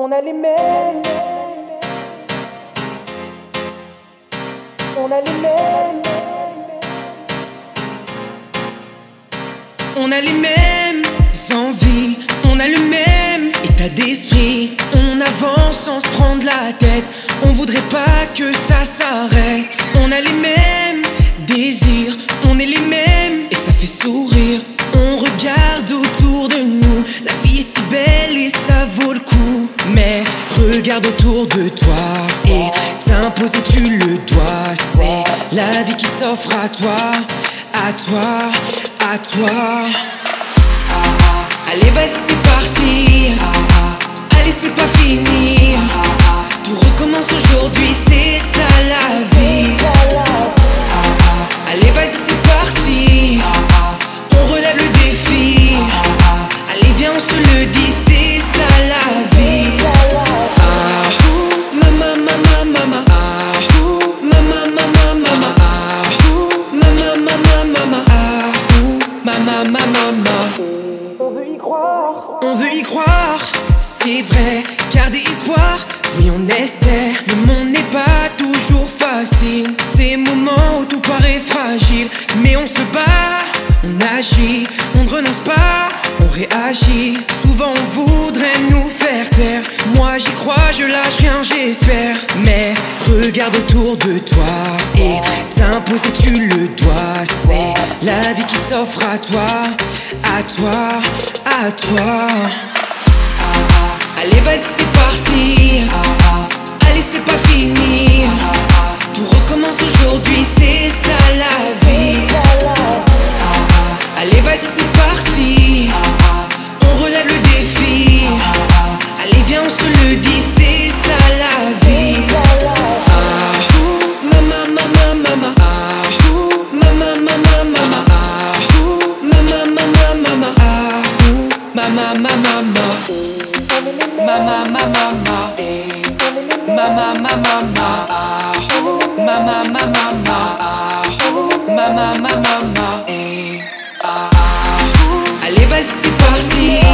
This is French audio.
On a les mêmes. On a les mêmes. On a les mêmes envies, on a le même état d'esprit. On avance sans se prendre la tête, on voudrait pas que ça s'arrête. On a les mêmes désirs, on est les mêmes et ça fait sourire. Ça vaut le coup. Mais regarde autour de toi et t'imposer tu le dois. C'est la vie qui s'offre à toi, à toi, à toi. Allez, vas-y, c'est parti. Allez, c'est pas fini. Tout recommence aujourd'hui, c'est ça la vie. Allez, vas-y, c'est parti. On relève le défi. Allez, viens, on se le dit, c'est vrai, garder espoir, oui on essaie. Le monde n'est pas toujours facile, ces moments où tout paraît fragile. Mais on se bat, on agit, on ne renonce pas, on réagit. Souvent on voudrait nous faire taire. Moi j'y crois, je lâche rien, j'espère. Mais regarde autour de toi et t'imposer tu le dois. C'est la vie qui s'offre à toi, à toi, à toi. Allez, vas-y, c'est parti. Allez, c'est pas fini. Tout recommence aujourd'hui, c'est ça la vie. Allez, vas-y, c'est parti. On relève le défi. Allez, viens, on se le dit, c'est ça la vie. Ah, mama, mama, mama. Ah, mama, mama, mama. Ah, mama, mama, mama. Ah, mama, mama, mama. Mama, mama, mama. Eh. Mama, mama, mama. Ah, mama, mama, mama. Ah, mama, mama, mama. Eh. Ah, ah. Allez, vas-y, c'est parti.